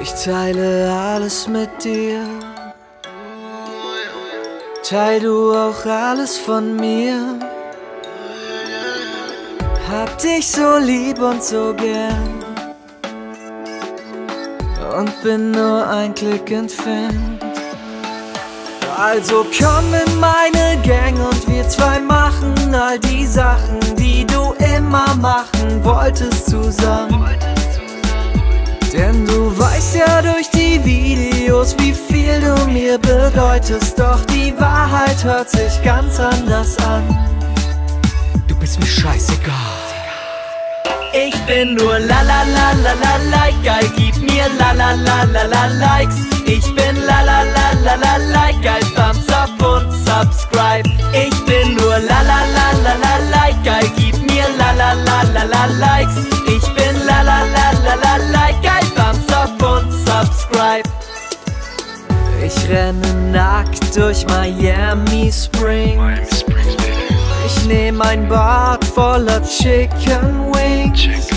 Ich teile alles mit dir. Teil du auch alles von mir. Hab dich so lieb und so gern. Und bin nur ein Klick entfernt. Also komm in meine Gang und wir zwei machen all die Sachen, die du immer machen wolltest zusammen. Denn du weißt ja durch die Videos, wie viel du mir bedeutest. Doch die Wahrheit hört sich ganz anders an. Du bist mir scheißegal. Ich bin nur la la la la la like, geil, gib mir la la la la la likes. Ich bin la la la la la like, geil, thumbs up und subscribe. Ich bin nur la la la la la like, geil, gib mir la la la la la likes. Ich bin la la la la la like, subscribe. Ich renne nackt durch Miami Springs. Ich nehm ein Bad voller Chicken Wings.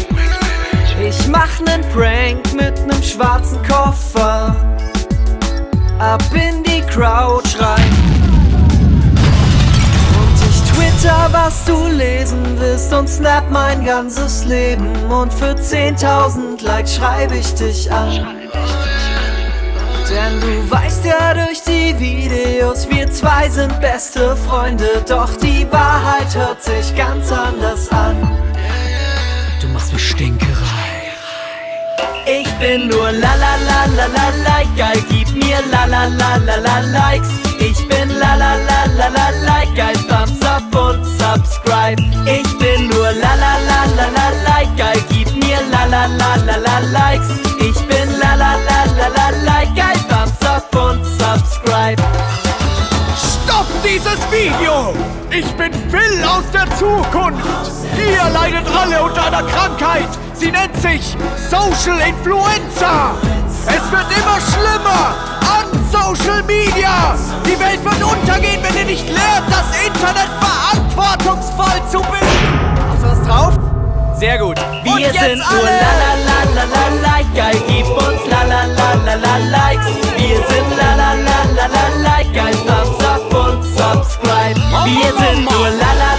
Ich mach nen Prank mit nem schwarzen Koffer. Ab in die Crowd rein. Twitter, was du lesen willst und snap mein ganzes Leben. Und für 10.000 Likes schreibe ich dich an. Denn du weißt ja durch die Videos, wir zwei sind beste Freunde. Doch die Wahrheit hört sich ganz anders an. Du machst mich Stinkerei. Ich bin nur la la la la la like, geil, gib mir la la la la la likes. La la la likes. Ich bin la la la la la like, geil, thumbs up und subscribe. Stopp dieses Video! Ich bin Phil aus der Zukunft! Ihr leidet alle unter einer Krankheit! Sie nennt sich Social Influenza! Es wird immer schlimmer! An Social Media! Die Welt wird untergehen, wenn ihr nicht lernt, das Internet verantwortungsvoll zu benutzen! Sehr gut. Wir sind nur la la la la la like, geil, gib uns la la la la la likes. Wir sind la la la la la like, geil, thumbs up und subscribe. Wir sind nur la la